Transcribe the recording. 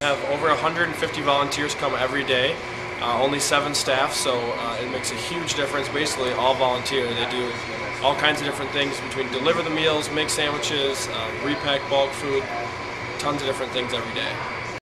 have over 150 volunteers come every day. Uh, only seven staff, so uh, it makes a huge difference. Basically, all volunteer. They do all kinds of different things between deliver the meals, make sandwiches, uh, repack bulk food, tons of different things every day.